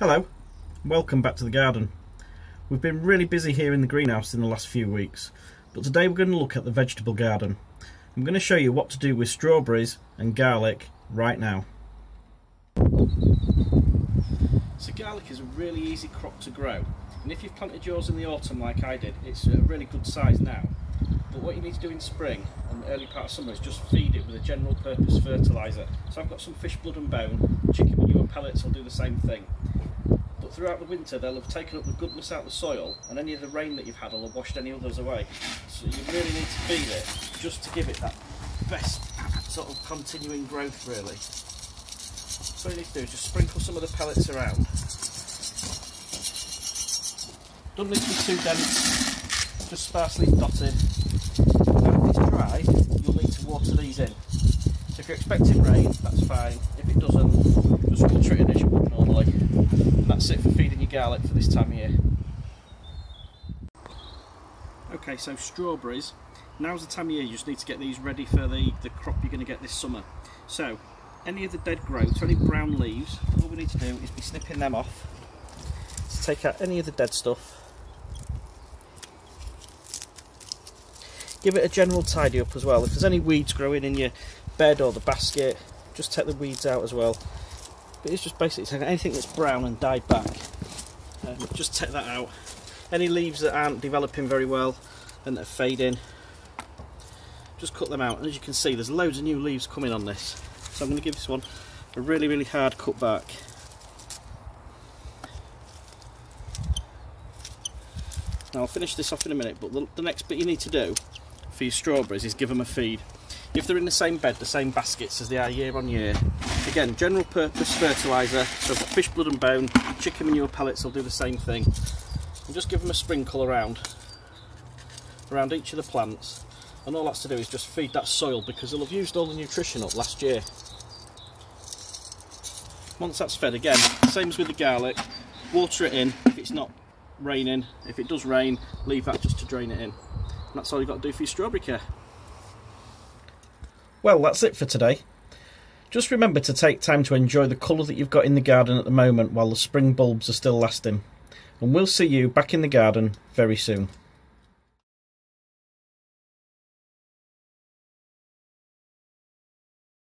Hello, welcome back to the garden. We've been really busy here in the greenhouse in the last few weeks, but today we're going to look at the vegetable garden. I'm going to show you what to do with strawberries and garlic right now. So garlic is a really easy crop to grow, and if you've planted yours in the autumn like I did, it's a really good size now. But what you need to do in spring and early part of summer is just feed it with a general purpose fertiliser. So I've got some fish blood and bone, chicken manure pellets will do the same thing. But throughout the winter they'll have taken up the goodness out of the soil and any of the rain that you've had will have washed any others away. So you really need to feed it just to give it that best sort of continuing growth really. So what you need to do is just sprinkle some of the pellets around. Don't need to be too dense, just sparsely dotted dry, you'll need to water these in. So if you're expecting rain, that's fine. If it doesn't, just water it in as you would normally. And that's it for feeding your garlic for this time of year. Okay, so strawberries. Now's the time of year you just need to get these ready for the, the crop you're going to get this summer. So, any of the dead growth, any brown leaves, all we need to do is be snipping them off. To take out any of the dead stuff give it a general tidy up as well. If there's any weeds growing in your bed or the basket, just take the weeds out as well. But it's just basically anything that's brown and died back, um, just take that out. Any leaves that aren't developing very well and that are fading, just cut them out. And as you can see, there's loads of new leaves coming on this. So I'm going to give this one a really, really hard cut back. Now I'll finish this off in a minute, but the, the next bit you need to do for your strawberries is give them a feed. If they're in the same bed, the same baskets as they are year on year, again, general purpose fertiliser, so fish blood and bone, chicken manure pellets will do the same thing. And just give them a sprinkle around, around each of the plants. And all that's to do is just feed that soil because they'll have used all the nutrition up last year. Once that's fed again, same as with the garlic, water it in if it's not raining. If it does rain, leave that just to drain it in that's all you've got to do for your strawberry care. Well, that's it for today. Just remember to take time to enjoy the colour that you've got in the garden at the moment while the spring bulbs are still lasting. And we'll see you back in the garden very soon.